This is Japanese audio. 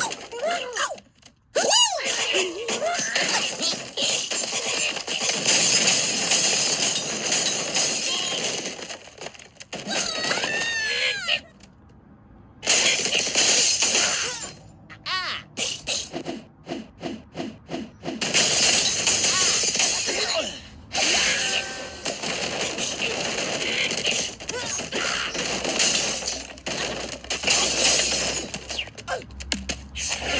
あっ! Thanks.